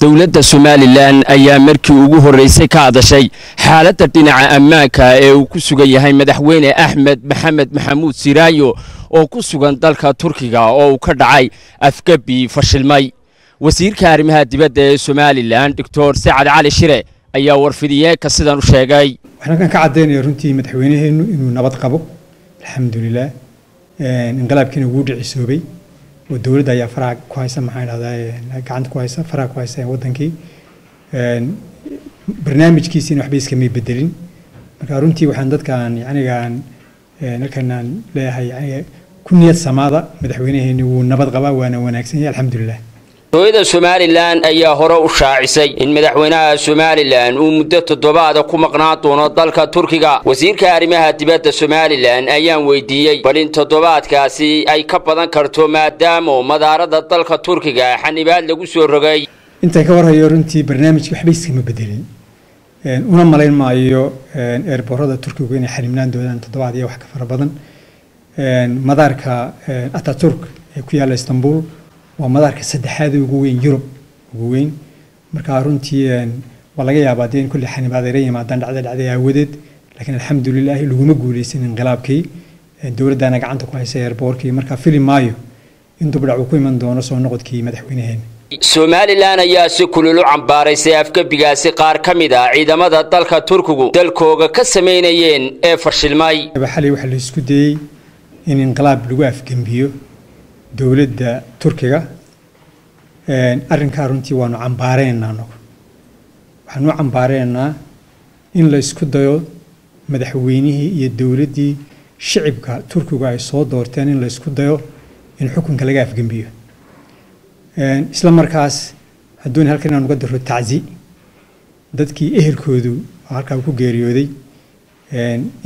dowladda somalilan ayaa markii ugu horreysay ka hadashay xaaladda dhinaca ammaanka ee uu ku sugan yahay madaxweyne axmed maxamed maxamuud siraayo oo ku sugan dalka turkiga oo uu ka dhacay afgebi fashilmay. Wasiirka arrimaha dibadda ee somalilan doctor sacad cali shire ayaa warfidiyeenka sidan u sheegay. Waxaan kan ka caddaynaya runtii madaxweyneheennu inuu nabad qabo. Alxamdulilah inqilaabkiina wuu dhicisoobay oo dowladda ayaa faraha ku haysa maxaan dhahdaa gacanta ku haysa faraha ku haysa wadankii barnaamijkiisiina waxba iskamay bedelin marka runtii waxaan dadkaan yanigaan halkanaan leeyahay ku niyad samaada madaxweyneheenni wuu nabad qabaa waana wanaagsan yahay alxamdulilah hooyada somalilan ayaa hore u shaacisay in madaxweynaha somalilan uu muddo toddobaada ku maqnaan doono dalka turkiga. Wasiirka arrimaha dibadda somalilan ayaan weydiiyey bal in toddobaadkaasi ay ka badan karto maadaama madaarada dalka turkiga xanibaad lagu soo rogay. Intaan ka warhayo runtii barnaamijka waxba iskama bedelin. Una malayn maayo eerboorada turkigu inay xanibnaan doonaan toddobaad iyo wax ka fara badan. Madaarka ataturk ee ku yaalla istanbul waa madaarka saddexaad ugu weyn yurub ugu weyn. Marka runtii waa laga yaabaa dee in kulli xanibaad ayla yimaadaan dhacda dhacday aawadeed laakiin alxamdulilah laguma guuleysan inqilaabkii dowladdana gacanta ku haysa eerboorkii marka fili maayo in dubdhac uu ku iman doono soo noqodkii madaxweynaheena somalilan ayaa si kulul u cambaaraysay afgebigaasi qaar ka mid ah ciidamada dalka turkigu dalkooga ka samaynayeen ee fashilmay xalay waxaa la isku dayey in inqilaab lagu afgembiyo dowladda turkiga arrinkaa runtii waanu cambaareynaa anagu waxaanu cambaareynaa in la isku dayo madaxweynihii iyo dowladdii shicibka turkigu ay soo doorteen in la isku dayo in xukunka laga afgembiyo isla markaas hadduuna halkan inaan uga daro tacsi dadkii ehelkoodu halkaa ku geeriyooday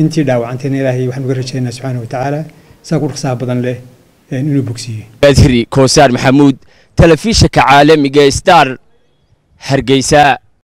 intii dhaawacantayna ilaahay waxaan uga rajaynaa subxaana watacaala saa ku dhaqsaha badan leh inuu bogsiiyo badri koosaar maxamuud telefishinka caalamiga star hargeysa